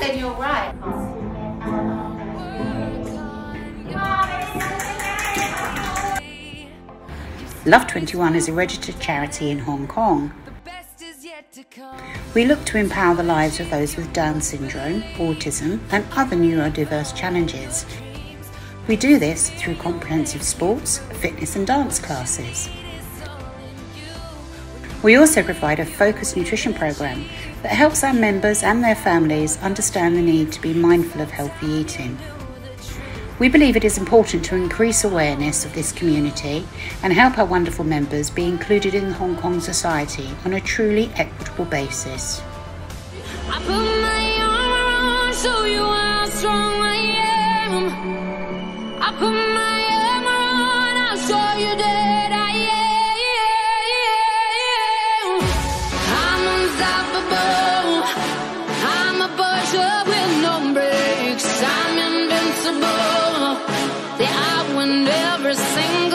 then you're right. Love 21 is a registered charity in Hong Kong. We look to empower the lives of those with Down syndrome, autism, and other neurodiverse challenges. We do this through comprehensive sports, fitness, and dance classes. We also provide a focused nutrition program that helps our members and their families understand the need to be mindful of healthy eating. We believe it is important to increase awareness of this community and help our wonderful members be included in Hong Kong society on a truly equitable basis. I put my armor on, I'll show you that a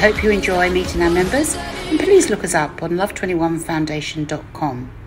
hope you enjoy meeting our members and please look us up on love21foundation.com.